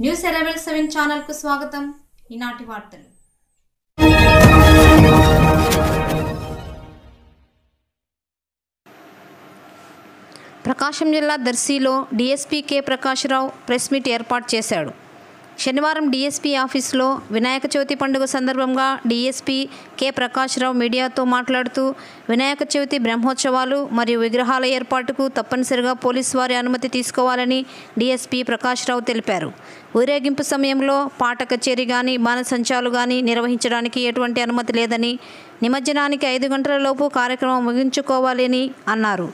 News ఎరవెల్ seven ఛానల్కు స్వాగతం. ఈనాటి వార్తలు. ప్రకాశం జిల్లా దర్శిలో DSP K Prakash Rao press meet ఏర్పాటు చేశాడు. శనివారం డీఎస్పీ ఆఫీసులో వినాయక చవితి పండుగ సందర్భంగా డీఎస్పీ కె ప్రకాశ్రావు మీడియాతో మాట్లాడుతూ వినాయక చవితి బ్రహ్మోత్సవాలు మరియు విగ్రహాల ఏర్పాటుకు తప్పనిసరిగా పోలీసు వారి అనుమతి తీసుకోవాలని డీఎస్పీ ప్రకాశ్రావు తెలిపారు. ఊరేగింపు సమయంలో పాట కచేరీ కానీ బాణసంచాలు కానీ నిర్వహించడానికి ఎటువంటి అనుమతి లేదని నిమజ్జనానికి ఐదు గంటల లోపు కార్యక్రమం ముగించుకోవాలని అన్నారు.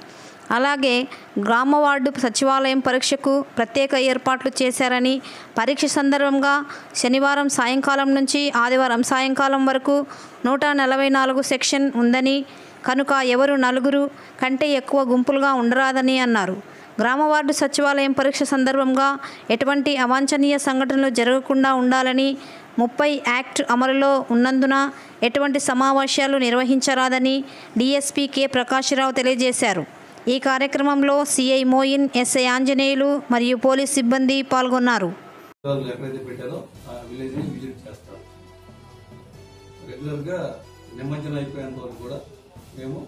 అలాగే గ్రామ వార్డు సచివాలయం పరీక్షకు ప్రత్యేక ఏర్పాట్లు చేశారని పరీక్ష సందర్భంగా శనివారం సాయంకాలం నుంచి ఆదివారం సాయంకాలం వరకు నూట నలభై నాలుగు సెక్షన్ ఉందని కనుక ఎవరు నలుగురు కంటే ఎక్కువ గుంపులుగా ఉండరాదని అన్నారు. గ్రామ వార్డు సచివాలయం పరీక్ష సందర్భంగా ఎటువంటి అవాంఛనీయ సంఘటనలు జరగకుండా ఉండాలని ముప్పై యాక్ట్ అమలులో ఉన్నందున ఎటువంటి సమావేశాలు నిర్వహించరాదని డీఎస్పీ కె. ప్రకాశ్రావు తెలియజేశారు. ఈ కార్యక్రమంలో సిఐ మోయిన్ ఎస్ఐ ఆంజనేయులు మరియు పోలీస్ సిబ్బంది పాల్గొన్నారు. వాళ్ళు నిమజ్జనం అయిపోయేంత వరకు కూడా మేము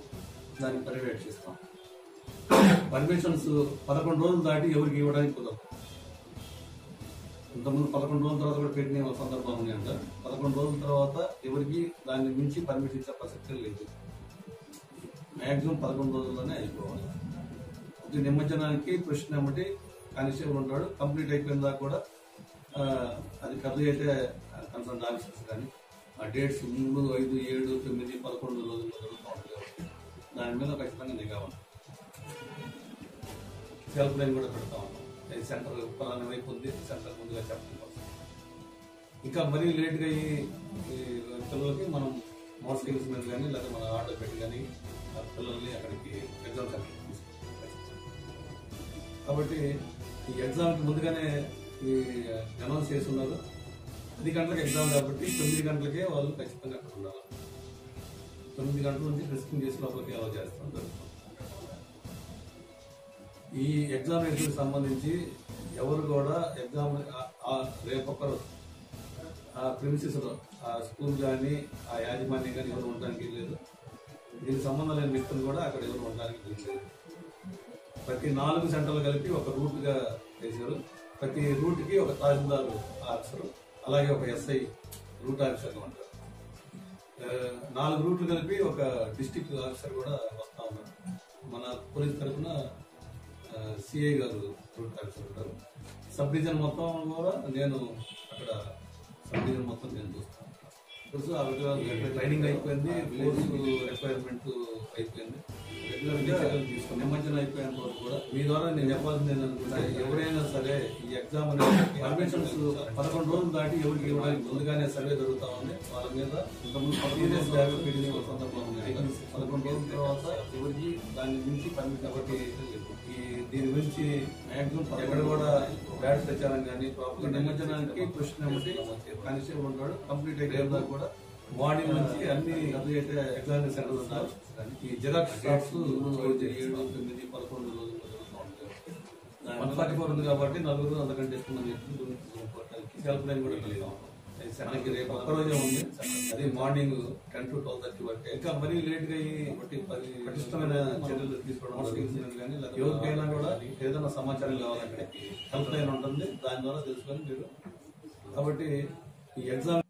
దాన్ని పర్యవేక్షిస్తాం. పర్మిషన్స్ పదకొండు రోజులు దాటి ఎవరికి ఇవ్వడానికి కుదరదు. ఇంతకుముందు పదకొండు రోజుల తర్వాత కూడా పెట్టిన సందర్భం ఉంది ఉన్నాయంట పదకొండు రోజుల తర్వాత ఎవరికి దాన్ని మించి పర్మిషన్ ఇచ్చే ప్రసక్తి లేదు. మ్యాక్సిమం పదకొండు రోజుల్లోనే అయిపోవాలి. ఇది నిమజ్జనానికి ప్రశ్న ఒకటి కానిస్టేబుల్ ఉంటాడు. కంప్లీట్ అయిపోయిన దాకా కూడా అది కథ అయితే కన్సర్న్ ఆఫీసర్స్ కానీ ఆ డేట్స్ మూడు ఐదు ఏడు తొమ్మిది పదకొండు రోజుల్లో జరుగుతూ ఉంటుంది కాబట్టి దాని మీద ఖచ్చితంగా నిఘా ఉంది సెల్ఫ్ లైన్ కూడా పెడతా ఉన్నాం. సెంటర్ పలానా వైపు ఉంది సెంటర్ ముందుగా చెప్పడం కోసం. ఇంకా మరీ లేట్గా ఈ ఈ పిల్లలకి మనం మోటార్ సైకిల్స్ మీద కానీ లేదా మన ఆటో పెట్టి కానీ పిల్లల్ని అక్కడికి ఎగ్జామ్ కాబట్టి ఈ ఎగ్జామ్కి ముందుగానే ఈ అనౌన్స్ చేసి ఉన్నారు. పది గంటలకు ఎగ్జామ్ కాబట్టి తొమ్మిది గంటలకే వాళ్ళు ఖచ్చితంగా అక్కడ ఉండాలి. తొమ్మిది గంటల నుంచి రిస్కింగ్ చేసి లోపలికి అలౌ చేస్తాం. జరుగుతుంది ఈ ఎగ్జామినేషన్ సంబంధించి ఎవరు కూడా ఎగ్జామ్ రేపొక్కరు ఆ ప్రిన్సిస్ ఆ స్కూల్ కానీ ఆ యాజమాన్యం కానీ ఎవరు ఉండడానికి లేదు దీనికి సంబంధం లేని వ్యక్తులు కూడా అక్కడ ఎవరు ఉండడానికి లేదు ప్రతి నాలుగు సెంటర్లు కలిపి ఒక రూట్గా వేశారు. ప్రతి రూట్కి ఒక తహసీల్దార్ ఆఫీసర్ అలాగే ఒక ఎస్ఐ రూట్ ఆఫీసర్గా ఉంటారు. నాలుగు రూట్లు కలిపి ఒక డిస్టిక్ ఆఫీసర్ కూడా వస్తా ఉన్నారు. మన పోలీస్ తరఫున సిఐ గారు రూట్ ఆఫీసర్ ఉంటారు. సబ్ డివిజన్ మొత్తం కూడా నేను అక్కడ సబ్ మొత్తం నేను చూస్తాను తెలుసు ఆ విధంగా ట్రైనింగ్ అయిపోయింది కోర్సు రిక్వైర్మెంట్ అయిపోయింది. నిమజ్జనం అయిపోయేంత వరకు కూడా మీ ద్వారా నేను చెప్పాల్సింది ఏంటంటే ఎవరైనా సరే ఈ ఎగ్జామ్ అనేది పర్మిషన్స్ పదకొండు రోజులు దాటి ఎవరికి ఇవ్వడానికి ముందుగానే సర్వే జరుగుతా ఉంది. వాళ్ళ మీద ఇంతకుముందు సీరియస్ బ్యాగ్ పెట్టిన ఒక సందర్భం ఉంది. పదకొండు రోజుల తర్వాత ఎవరికి దాని గురించి పర్మిషన్ ఎవరికి ఈ దీని గురించి మ్యాక్సిమం ఎక్కడ కూడా బ్యాడ్ ప్రచారం కానీ నిమజ్జనానికి క్వశ్చన్ ఏమిటి కానిస్టేబుల్ ఉంటాడు. కంప్లీట్ అయిపోయిన కూడా మార్నింగ్ నుంచి అన్ని అయితే ఎగ్జామ్ సెంటర్ ఉన్నారు ఈ జిరాక్స్ షాప్స్ ఏడు తొమ్మిది పదకొండు రోజులు జరుగుతూ ఉంటాయి వన్ ఫార్టీ ఫోర్ ఉంది కాబట్టి నలుగురు అంతకంటే ఎక్కువ మంది వ్యక్తులు లైన్ కూడా కలిగి. ఉన్నాం సెంటర్కి రేపు ఒక్క రోజే ఉంది. అది morning ten to twelve thirty వరకు. ఇంకా మరీ లేట్గా అయ్యి ఒకటి పది పటిష్టమైన చర్యలు తీసుకోవడం కానీ లేదా ఎవరికైనా కూడా ఏదైనా సమాచారం కావాలంటే హెల్ప్ లైన్ ఉంటుంది. దాని ద్వారా తెలుసుకొని మీరు కాబట్టి ఈ ఎగ్జామ్